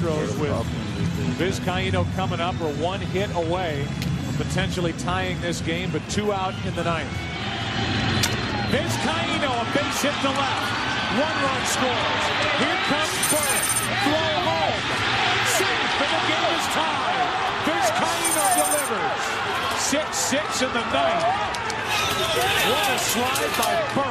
Astros with Vizcaino coming up. or one hit away from potentially tying this game, but two out in the ninth. Vizcaino, a base hit to left. One run scores. Here comes Burke. Throw home. Safe, and the game is tied. Vizcaino delivers. 6-6 in the ninth. What a slide by Burke.